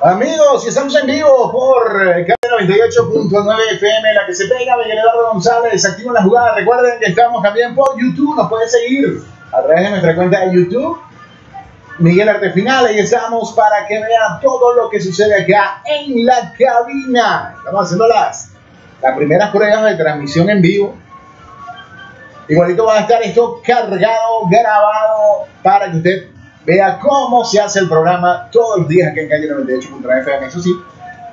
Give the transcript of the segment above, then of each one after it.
Amigos, estamos en vivo por eh, Canal 98.9 FM, la que se pega, Miguel Eduardo González, activo la jugada. Recuerden que estamos también por YouTube, nos pueden seguir a través de nuestra cuenta de YouTube. Miguel Arte Final, ahí estamos para que vean todo lo que sucede acá en la cabina. Estamos haciendo las, las primeras pruebas de transmisión en vivo. Igualito va a estar esto cargado, grabado, para que usted vea cómo se hace el programa todos los días aquí en Calle 98.9 FM. Eso sí,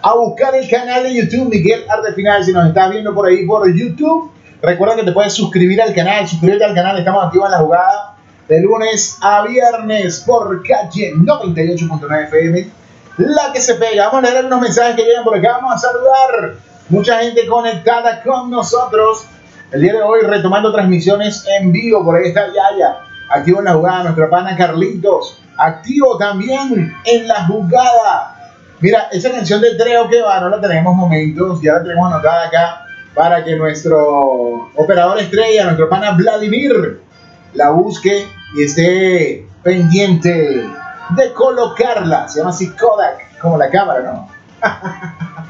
a buscar el canal de YouTube Miguel Arte Final. Si nos estás viendo por ahí por YouTube, recuerda que te puedes suscribir al canal. Suscríbete al canal, estamos activos en la jugada de lunes a viernes por calle 98.9 FM. La que se pega. Vamos a leer unos mensajes que llegan por acá. Vamos a saludar. Mucha gente conectada con nosotros. El día de hoy retomando transmisiones en vivo. Por ahí está Yaya. Activo en la jugada. Nuestra pana Carlitos. Activo también en la jugada. Mira, esa canción de Treo que va, no la tenemos momentos. Ya la tenemos anotada acá para que nuestro operador estrella, nuestro pana Vladimir, la busque y esté pendiente de colocarla. Se llama así Kodak, como la cámara, ¿no?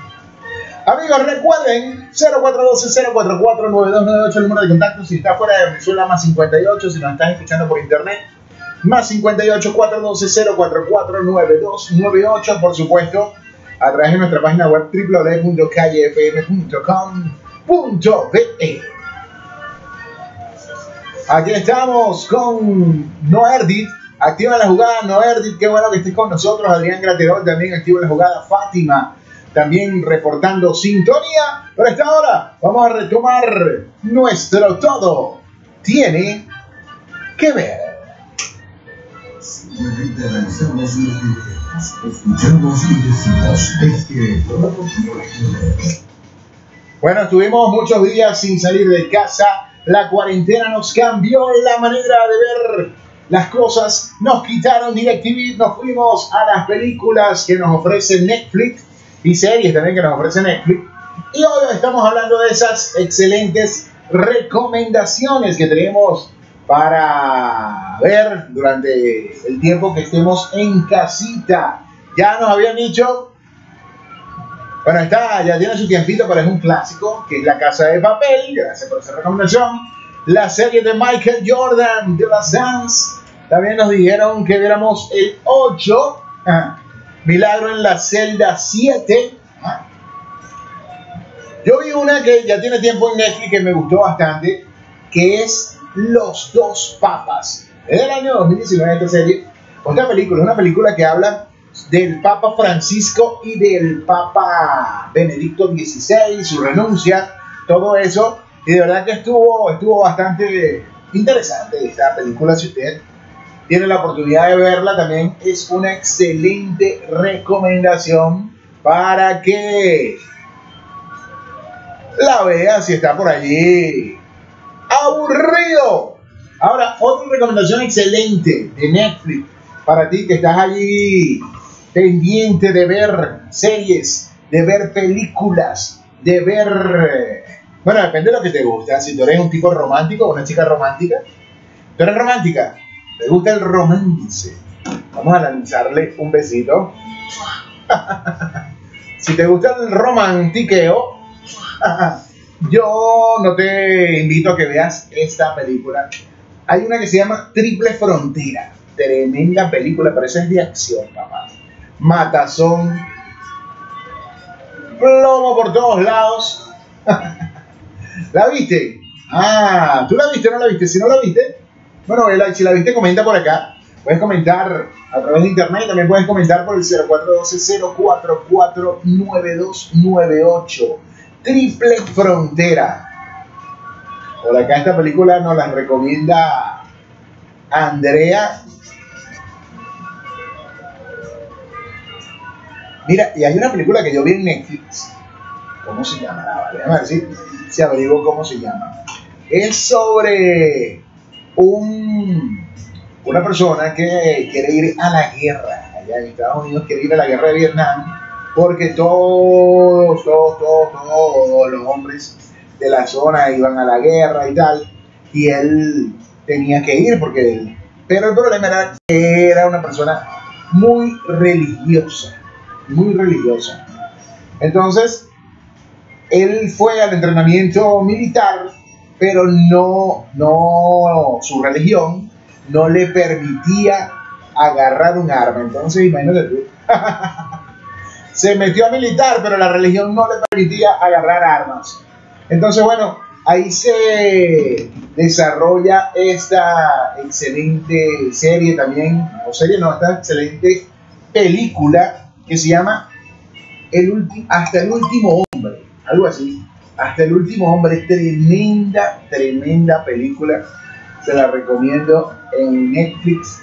Amigos, recuerden 0412-044-9298 el número de contacto. Si está fuera de Venezuela, más 58 si nos están escuchando por internet, más 58 412 044 9298 por supuesto, a través de nuestra página web www.callefm.com.be. Aquí estamos con Noerdit, activa la jugada Noerdit, qué bueno que estés con nosotros, Adrián Graterol también activa la jugada, Fátima también reportando sintonía. Pero esta hora vamos a retomar nuestro todo. Tiene que ver. Simplemente analizamos lo que vemos, escuchamos y decimos es que todo tiene que ver. Bueno, estuvimos muchos días sin salir de casa. La cuarentena nos cambió la manera de ver las cosas. Nos quitaron DirecTV, nos fuimos a las películas que nos ofrece Netflix y series también que nos ofrece Netflix. Y hoy estamos hablando de esas excelentes recomendaciones que tenemos para ver durante el tiempo que estemos en casita. Ya nos habían dicho, bueno, está, ya tiene su tiempito, pero es un clásico, que es La Casa de Papel, gracias por esa recomendación. La serie de Michael Jordan, de las Dance, también nos dijeron que viéramos el 8. Milagro en la celda 7. Yo vi una que ya tiene tiempo en Netflix que me gustó bastante, que es Los dos papas. Es del año 2019 esta serie. Otra película, una película que habla del Papa Francisco y del Papa Benedicto XVI, su renuncia, todo eso. Y de verdad que estuvo, estuvo bastante interesante esta película. Si usted tiene la oportunidad de verla, también es una excelente recomendación para que la vea si está por allí aburrido. Ahora, otra recomendación excelente de Netflix para ti que estás allí pendiente de ver series, de ver películas, de ver... Bueno, depende de lo que te gusta. Si tú eres un tipo romántico o una chica romántica, ¿tú eres romántica? ¿Te gusta el romance? Vamos a lanzarle un besito. si te gusta el romantiqueo, yo no te invito a que veas esta película. Hay una que se llama Triple Frontera. Tremenda película, pero esa es de acción, papá. Matazón. Plomo por todos lados. ¿La viste? Ah, ¿tú la viste o no la viste? Si no la viste, bueno, si la viste, comenta por acá. Puedes comentar a través de internet y también puedes comentar por el 0412-044-9298. Triple Frontera. Por acá esta película nos la recomienda Andrea. Mira, y hay una película que yo vi en Netflix. ¿Cómo se llama? Vale, a ver si, si averiguo cómo se llama. Es sobre un, una persona que quiere ir a la guerra allá en Estados Unidos, quiere ir a la guerra de Vietnam, porque todos, todos, todos, todos los hombres de la zona iban a la guerra y tal, y él tenía que ir porque él, pero el problema era que era una persona muy religiosa, muy religiosa. Entonces, él fue al entrenamiento militar, pero no, no, su religión no le permitía agarrar un arma. Entonces, imagínate tú. Se metió a militar, pero la religión no le permitía agarrar armas. Entonces, bueno, ahí se desarrolla esta excelente serie también, o serie no, esta excelente película que se llama el Hasta el último hombre, algo así. Hasta el último hombre, tremenda, tremenda película. Se la recomiendo en Netflix.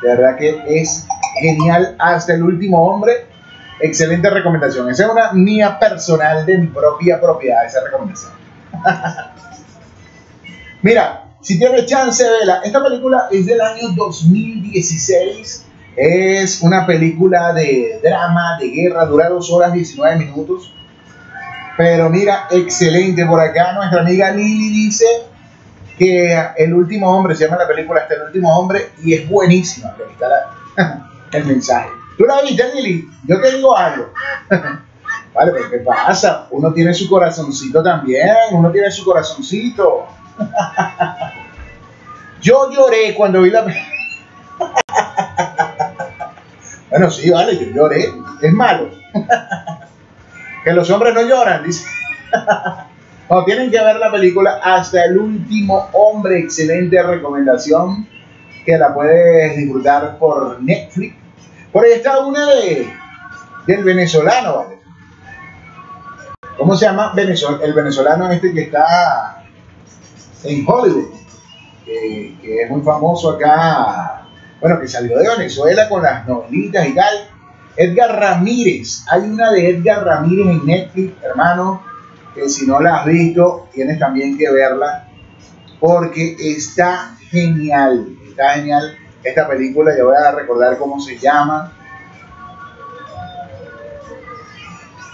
De verdad que es genial. Hasta el último hombre. Excelente recomendación. Esa es una mía personal de mi propia propiedad, esa recomendación. Mira, si tienes chance, vela. Esta película es del año 2016. Es una película de drama, de guerra, dura 2 horas 19 minutos. Pero mira, excelente. Por acá nuestra amiga Lili dice que El último hombre, se llama la película Hasta el último hombre, y es buenísima. Aquí está el mensaje. ¿Tú la viste, Lili? Yo te digo algo. vale, pero ¿qué pasa? Uno tiene su corazoncito también, uno tiene su corazoncito. yo lloré cuando vi la bueno, sí, vale, yo lloré. Es malo. que los hombres no lloran, dice. No, tienen que ver la película Hasta el último hombre. Excelente recomendación que la puedes disfrutar por Netflix. Por ahí está una de del venezolano, ¿vale? ¿Cómo se llama? el venezolano este que está en Hollywood, que, es muy famoso acá, bueno, que salió de Venezuela con las novelitas y tal. Edgar Ramírez, hay una de Edgar Ramírez en Netflix, hermano, que si no la has visto, tienes también que verla, porque está genial, está genial esta película, ya voy a recordar cómo se llama.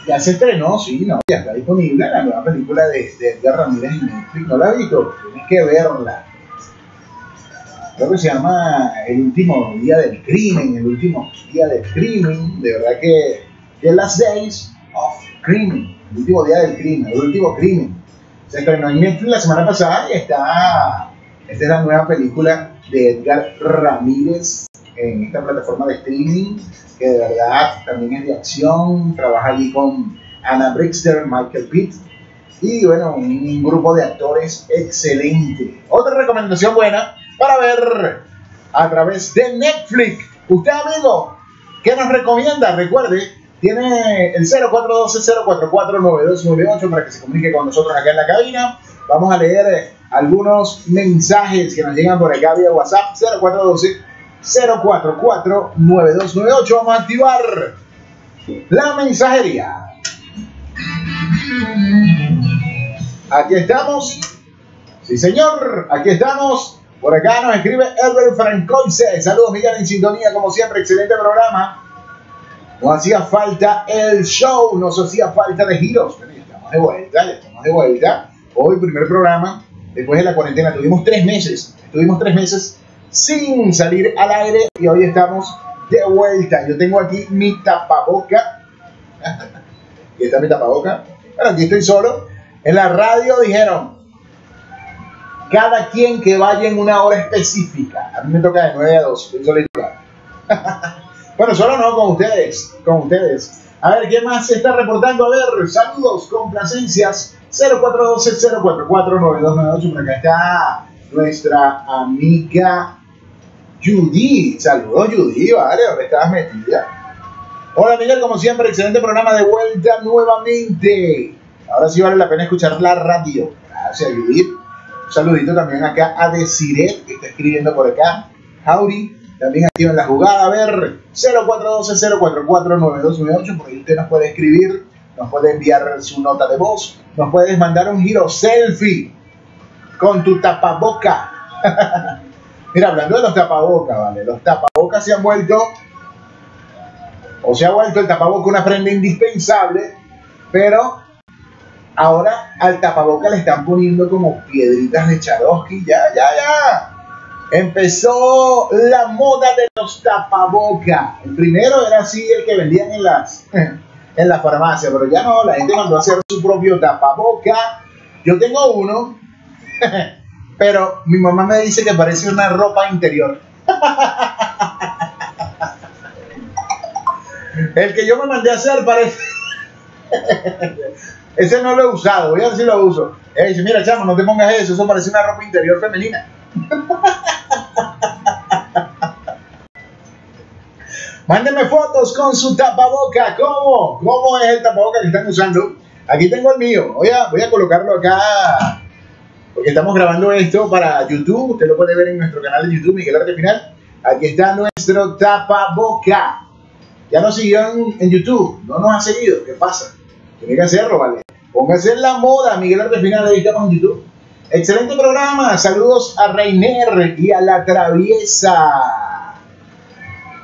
Ya se estrenó, sí, no, ya está disponible la nueva película de, Edgar Ramírez en Netflix. ¿No la has visto? Tienes que verla. Creo que se llama El último día del crimen, el último día del crimen. De verdad que The Last Days of Crimen, el último día del crimen, el último crimen. Se estrenó en Netflix la semana pasada y está. Esta es la nueva película de Edgar Ramírez en esta plataforma de streaming, que de verdad también es de acción, trabaja allí con Anna Brixter, Michael Pitt, y bueno, un grupo de actores excelente. Otra recomendación buena para ver a través de Netflix. Usted, amigo, ¿qué nos recomienda? Recuerde, tiene el 0412-044-9298 para que se comunique con nosotros acá en la cabina. Vamos a leer algunos mensajes que nos llegan por acá vía WhatsApp 0412 044-9298. Vamos a activar la mensajería. Aquí estamos. Sí, señor. Aquí estamos. Por acá nos escribe Albert Francoise. Saludos, Miguel, en sintonía, como siempre. Excelente programa. Nos hacía falta el show, nos hacía falta de giros. Pero ya estamos de vuelta, ya estamos de vuelta. Hoy, primer programa, después de la cuarentena. Tuvimos tres meses. Estuvimos tres meses sin salir al aire y hoy estamos de vuelta. Yo tengo aquí mi tapaboca. y está mi tapaboca. Bueno, aquí estoy solo. En la radio dijeron, cada quien que vaya en una hora específica. A mí me toca de 9 a 2, estoy bueno, solo no con ustedes, con ustedes. A ver, ¿qué más se está reportando? A ver, saludos, complacencias. 0412-044-9298. Por acá está nuestra amiga Judy, saludos Judy, vale, ¿dónde estabas metida? Hola Miguel, como siempre, excelente programa de vuelta nuevamente. Ahora sí vale la pena escuchar la radio. Gracias Judy. Un saludito también acá a Desiret, que está escribiendo por acá. Howdy, también activa en la jugada. A ver, 0412-044-9298, por ahí usted nos puede escribir, nos puede enviar su nota de voz, nos puedes mandar un giro selfie con tu tapaboca. Mira, hablando de los tapabocas, ¿vale? Los tapabocas se han vuelto, o se ha vuelto el tapaboca una prenda indispensable, pero ahora al tapaboca le están poniendo como piedritas de Charovsky. Ya, ya, ya. Empezó la moda de los tapaboca. El primero era así el que vendían en las en la farmacia, pero ya no, la gente mandó a hacer su propio tapaboca. Yo tengo uno, pero mi mamá me dice que parece una ropa interior. El que yo me mandé a hacer parece. Ese no lo he usado, voy a ver si lo uso. Ella dice, mira, chamo, no te pongas eso, eso parece una ropa interior femenina. Mándenme fotos con su tapaboca. ¿Cómo? ¿Cómo es el tapaboca que están usando? Aquí tengo el mío. Voy a, voy a colocarlo acá. Porque estamos grabando esto para YouTube. Usted lo puede ver en nuestro canal de YouTube, Miguel Arte Final. Aquí está nuestro tapaboca. Ya nos siguió en, YouTube. No nos ha seguido. ¿Qué pasa? Tiene que hacerlo, ¿vale? Póngase en la moda, Miguel Arte Final. Ahí estamos en YouTube. Excelente programa. Saludos a Reiner y a la traviesa.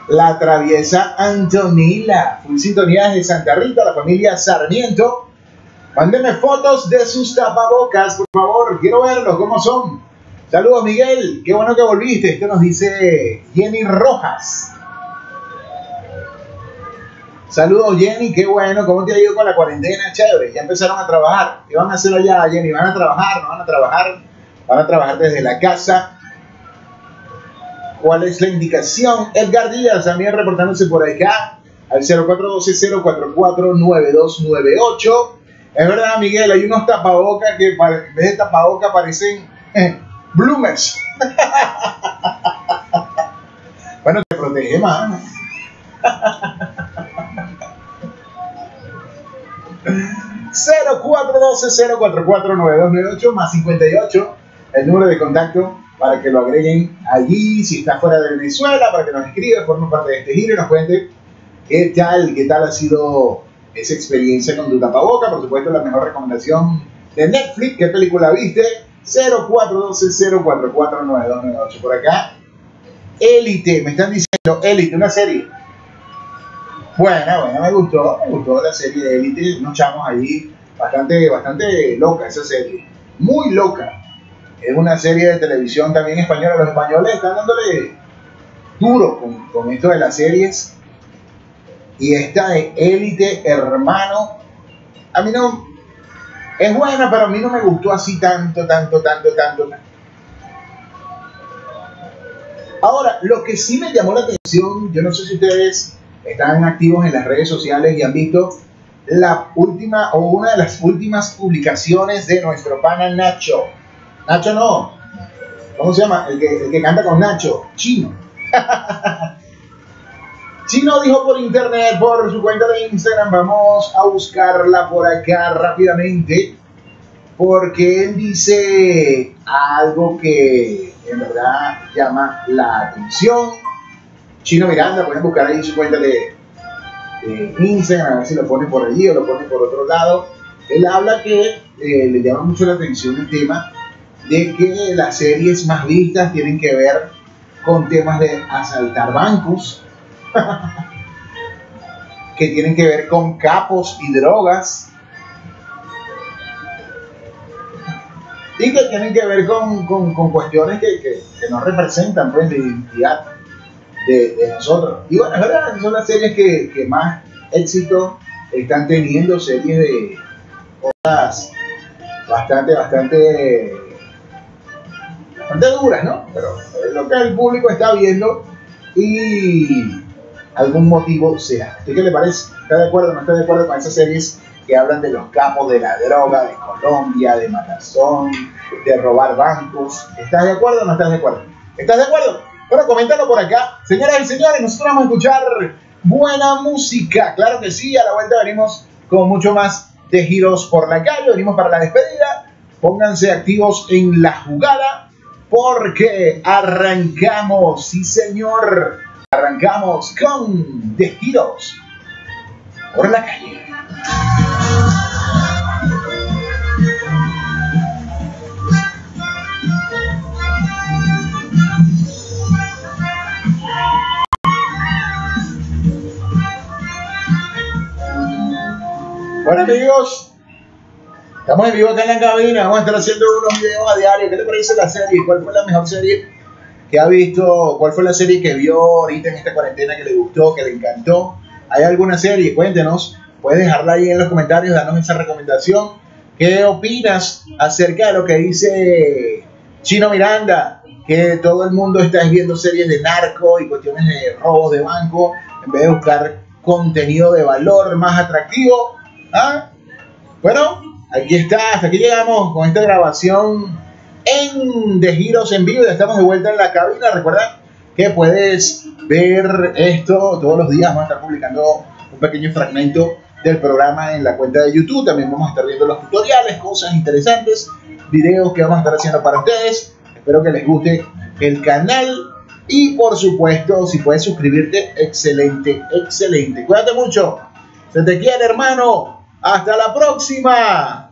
La traviesa Antonila. Full sintonía de Santa Rita, la familia Sarmiento. Mándenme fotos de sus tapabocas, por favor. Quiero verlos, cómo son. Saludos, Miguel. Qué bueno que volviste. Esto nos dice Jenny Rojas. Saludos, Jenny. Qué bueno. ¿Cómo te ha ido con la cuarentena? Chévere. Ya empezaron a trabajar. ¿Qué van a hacer allá, Jenny? ¿Van a trabajar? ¿No van a trabajar? Van a trabajar desde la casa ¿Cuál es la indicación? Edgar Díaz también reportándose por acá al 0412-044-9298. Es verdad, Miguel, hay unos tapabocas que en vez de tapabocas parecen eh, bloomers. bueno, te protege más. ...0412-044-9298... ...más 58... ...el número de contacto para que lo agreguen allí, si está fuera de Venezuela, para que nos escriba, forme parte de este giro y nos cuente qué tal, qué tal ha sido esa experiencia con tu tapaboca. Por supuesto, la mejor recomendación de Netflix, ¿qué película viste? 0412-044-9298. Por acá, Élite, me están diciendo, Élite, una serie. Buena, buena, me gustó, me gustó la serie de Élite, unos chamos ahí, bastante, bastante loca esa serie, muy loca es una serie de televisión también española. Los españoles están dándole duro con, esto de las series. Y esta de Élite, hermano, a mí no. Es buena, pero a mí no me gustó así tanto, tanto, tanto, tanto. tanto. Ahora, lo que sí me llamó la atención, yo no sé si ustedes están activos en las redes sociales y han visto la última o una de las últimas publicaciones de nuestro pana Nacho. Nacho no. ¿Cómo se llama? El que, canta con Nacho. Chino. Chino dijo por internet, por su cuenta de Instagram, vamos a buscarla por acá rápidamente, porque él dice algo que en verdad llama la atención. Chino Miranda, pueden buscar ahí su cuenta de, de Instagram, a ver si lo pone por allí o lo pone por otro lado. Él habla que eh, le llama mucho la atención el tema de que las series más vistas tienen que ver con temas de asaltar bancos, que tienen que ver con capos y drogas, y que tienen que ver con, cuestiones que, que, no representan pues, la identidad de, nosotros. Y bueno, es verdad, son las series que, que más éxito están teniendo, series de cosas bastante, bastante bastante duras, ¿no? Pero es lo que el público está viendo y algún motivo sea. ¿Qué le parece? ¿Está de acuerdo o no está de acuerdo con esas series que hablan de los capos de la droga, de Colombia, de matazón, de robar bancos? ¿Estás de acuerdo o no estás de acuerdo? ¿Estás de acuerdo? Bueno, coméntalo por acá. Señoras y señores, nosotros vamos a escuchar buena música. Claro que sí, a la vuelta venimos con mucho más de giros por la calle. Venimos para la despedida. Pónganse activos en la jugada porque arrancamos, sí señor, arrancamos con Despidos por la calle. Bueno amigos, Estamos en vivo acá en la cabina, vamos a estar haciendo unos videos a diario. ¿Qué te parece la serie? ¿Cuál fue la mejor serie que ha visto, cuál fue la serie que vio ahorita en esta cuarentena que le gustó, que le encantó. ¿Hay alguna serie? Cuéntenos. Puedes dejarla ahí en los comentarios, darnos esa recomendación. ¿Qué opinas acerca de lo que dice Chino Miranda? Que todo el mundo está viendo series de narco y cuestiones de robos de banco en vez de buscar contenido de valor más atractivo. ¿Ah? Bueno, aquí está, hasta aquí llegamos con esta grabación en De Giros en vivo. Ya estamos de vuelta en la cabina. Recuerda que puedes ver esto todos los días. Vamos a estar publicando un pequeño fragmento del programa en la cuenta de YouTube. También vamos a estar viendo los tutoriales, cosas interesantes, videos que vamos a estar haciendo para ustedes. Espero que les guste el canal. Y por supuesto, si puedes suscribirte, excelente, excelente. Cuídate mucho. Se te quiere, hermano. Hasta la próxima.